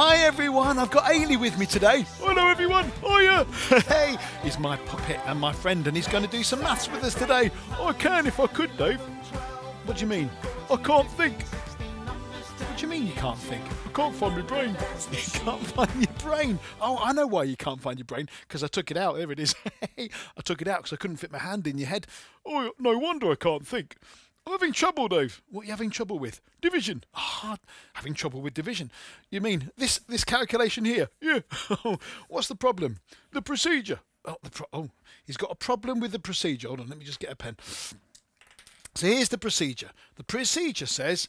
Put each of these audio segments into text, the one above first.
Hi everyone, I've got Ailey with me today. Oh, hello everyone, hiya. hey, he's my puppet and my friend and he's going to do some maths with us today. I can if I could, Dave. What do you mean? I can't think. What do you mean you can't think? I can't find my brain. You can't find your brain. Oh, I know why you can't find your brain. Because I took it out. There it is. I took it out because I couldn't fit my hand in your head. Oh, no wonder I can't think. I'm having trouble, Dave. What are you having trouble with? Division. Ah, having trouble with division. You mean this this calculation here? Yeah. What's the problem? The procedure. Oh, the pro- oh, he's got a problem with the procedure. Hold on, let me just get a pen. So here's the procedure. The procedure says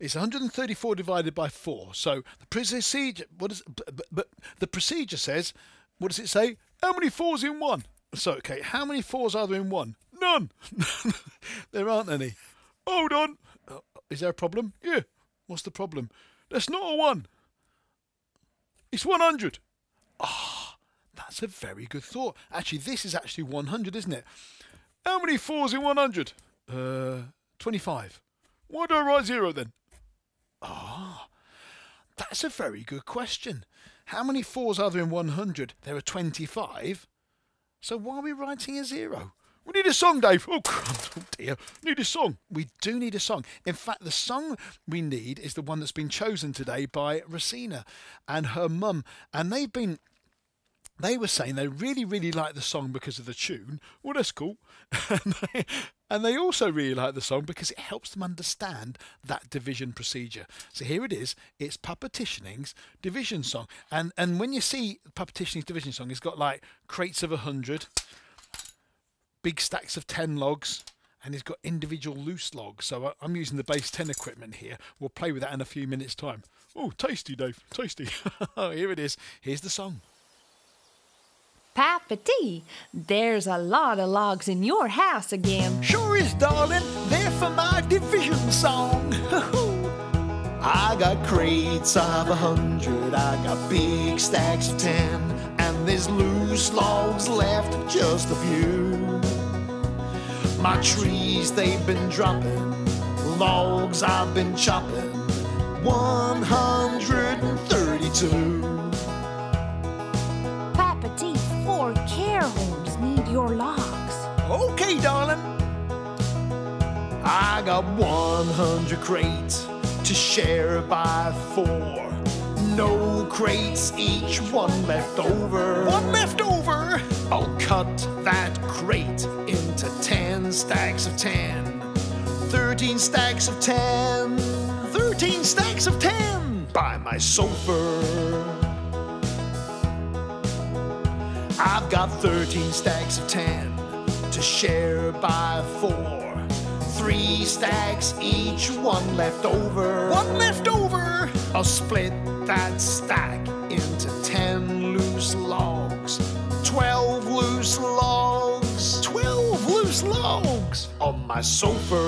it's 134 divided by 4. So the procedure, what is, but, but the procedure says, what does it say? How many fours in one? So, okay, how many fours are there in one? None. there aren't any. Hold on. Uh, is there a problem? Yeah. What's the problem? That's not a one. It's 100. Ah, that's a very good thought. Actually, this is actually 100, isn't it? How many fours in 100? Uh, 25. Why do I write zero then? Ah, that's a very good question. How many fours are there in 100? There are 25. So why are we writing a zero? We need a song, Dave. Oh, oh dear. Need a song. We do need a song. In fact, the song we need is the one that's been chosen today by Rosina and her mum. And they've been they were saying they really, really like the song because of the tune. Well, that's cool. and, they, and they also really like the song because it helps them understand that division procedure. So here it is. It's Papa Titioning's division song. And and when you see Papa Titioning's division song, it's got like crates of a hundred, big stacks of 10 logs, and he's got individual loose logs. So uh, I'm using the base 10 equipment here. We'll play with that in a few minutes' time. Oh, tasty, Dave. Tasty. Oh, here it is. Here's the song. Papa T, there's a lot of logs in your house again. Sure is, darling. They're for my division song. I got crates of a hundred, I got big stacks of ten, and there's loose logs left, just a few. My trees, they've been dropping, logs I've been chopping, 132. Papa T, four care homes need your logs. Okay, darling. I got 100 crates to share by four. No crates, each one left over. One left over. I'll cut that crate into 10 stacks of 10. 13 stacks of 10. 13 stacks of 10 by my sofa. I've got 13 stacks of 10 to share by four. Three stacks each, one left over. One left over. I'll split that stack into 10 loose logs. 12 loose logs. 12 loose logs on my sofa.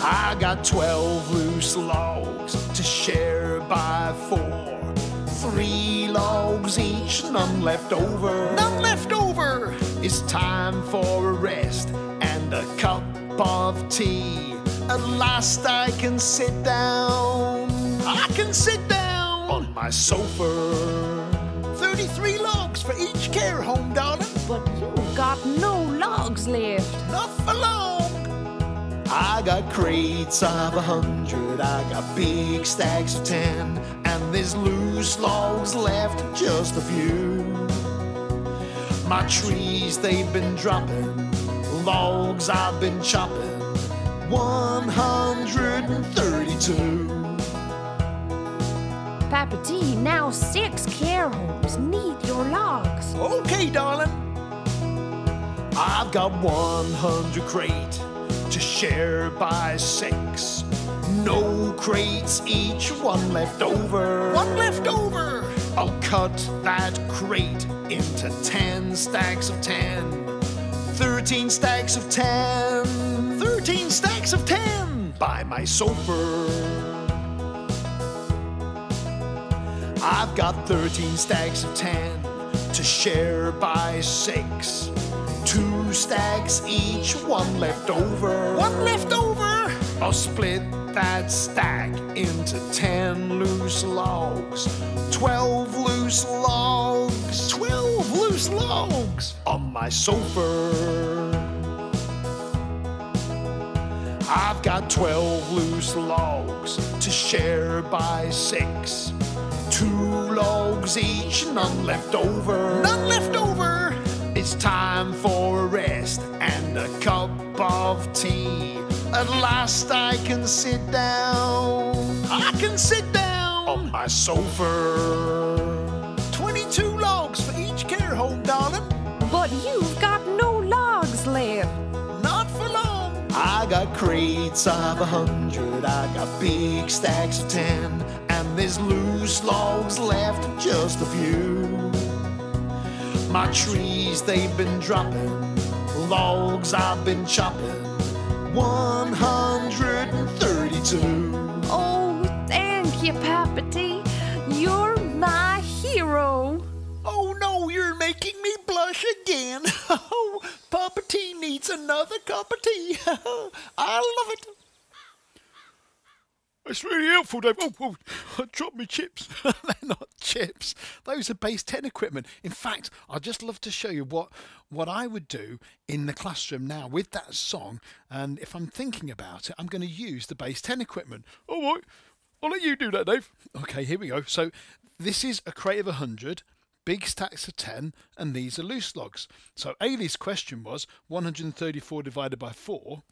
I got 12 loose logs to share by four. Three logs each, none left over. None left over. It's time for a rest and a cup of tea. At last I can sit down. I can sit down on my sofa. 33 logs for each care home, darling. But you've got no logs left. Not for long. I got crates of a hundred, I got big stacks of ten, and there's loose logs left, just a few. My trees, they've been dropping, logs I've been chopping, 132. Papa T, now six care homes need your logs. Okay, darling. I've got 100 crate to share by six. No crates, each one left over. One left over. I'll cut that crate into 10 stacks of 10. 13 stacks of 10. 13 stacks of 10 by my sofa. I've got 13 stacks of 10 to share by six. Two stacks each, one left over. One left over. I'll split that stack into ten loose logs. Twelve loose logs. Twelve loose logs. on my sofa. I've got 12 loose logs to share by six. Two logs each, none left over. None left over. It's time for a rest and a cup of tea. At last I can sit down I can sit down. on my sofa. 22 logs for each care home, darling. But you've got no logs left. Not for long. I got crates of a hundred, I got big stacks of ten, and there's loose logs left, just a few. My trees, they've been dropping, logs I've been chopping, 132. Oh, thank you, Papa T. You're my hero. Oh no, you're making me blush again. Oh, Papa T needs another cup of tea. I love it. It's really helpful, Dave. Oh, oh I me chips. They're not chips. Those are base 10 equipment. In fact, I'd just love to show you what, what I would do in the classroom now with that song. And if I'm thinking about it, I'm going to use the base 10 equipment. All right. I'll let you do that, Dave. Okay, here we go. So this is a crate of 100 big stacks of 10, and these are loose logs. So Ailey's question was 134 divided by 4.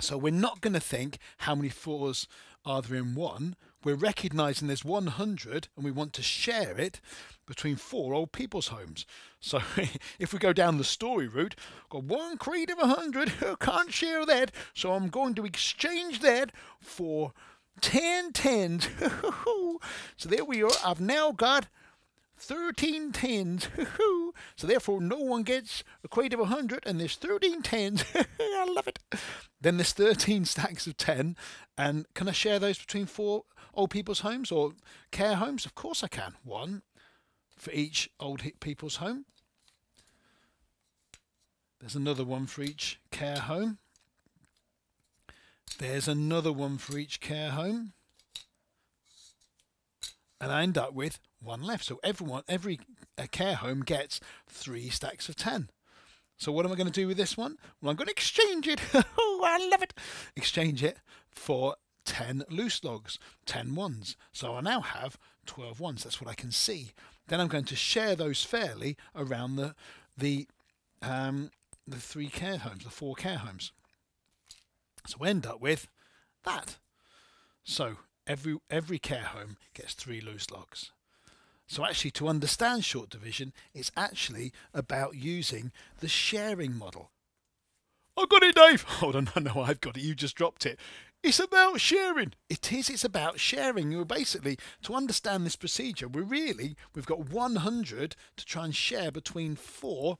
So we're not going to think how many fours are there in one. We're recognizing there's 100 and we want to share it between four old people's homes. So if we go down the story route, got one crate of 100, who can't share that. So I'm going to exchange that for 10 tens. so there we are. I've now got 13 tens. so therefore, no one gets a crate of 100, and there's 13 tens. I love it. Then there's 13 stacks of 10. And can I share those between four old people's homes or care homes? Of course I can. One for each old people's home. There's another one for each care home. There's another one for each care home. And I end up with one left. So everyone, every uh, care home gets three stacks of 10. So what am I going to do with this one? Well, I'm going to exchange it. oh, I love it. Exchange it for 10 loose logs, 10 ones. So I now have 12 ones. That's what I can see. Then I'm going to share those fairly around the the um, the three care homes, the four care homes. So I end up with that. So every every care home gets three loose logs. So actually, to understand short division, it's actually about using the sharing model. I got it, Dave. Hold on, no, no, I've got it. You just dropped it. It's about sharing. It is. It's about sharing. You're basically to understand this procedure. We're really we've got 100 to try and share between four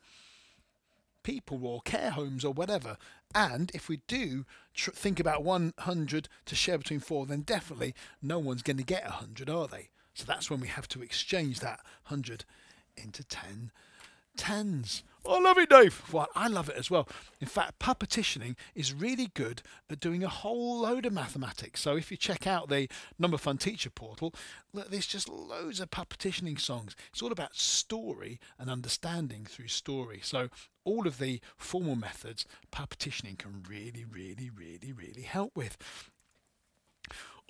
people or care homes or whatever. And if we do tr- think about 100 to share between four, then definitely no one's going to get 100, are they? So that's when we have to exchange that 100 into 10 tens. I love it, Dave. Well, I love it as well. In fact, Papa Titioning is really good at doing a whole load of mathematics. So if you check out the Number Fun Teacher portal, look, there's just loads of Papa Titioning songs. It's all about story and understanding through story. So all of the formal methods, Papa Titioning can really, really, really, really help with.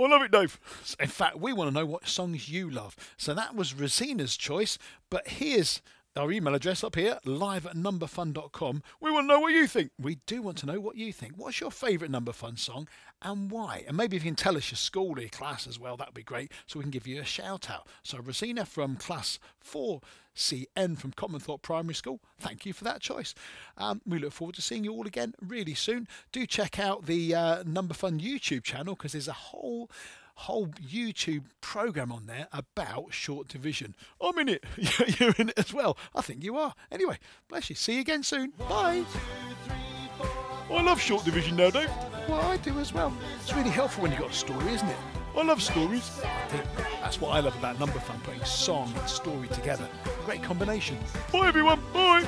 I love it, Dave. In fact, we want to know what songs you love. So that was Rosina's choice. But here's our email address up here, live at numberfun.com. We want to know what you think. We do want to know what you think. What's your favourite Number Fun song and why? And maybe if you can tell us your school or your class as well, that would be great so we can give you a shout out. So, Rosina from class 4CN from Commonthorpe Primary School, thank you for that choice. Um, we look forward to seeing you all again really soon. Do check out the uh, Number Fun YouTube channel because there's a whole whole YouTube program on there about short division. I'm in it. You're in it as well. I think you are. Anyway, bless you. See you again soon. Bye. I love short division now, Dave. Well, I do as well. It's really helpful when you've got a story, isn't it? I love stories. That's what I love about Number Fun, putting song and story together. Great combination. Bye, everyone. Bye.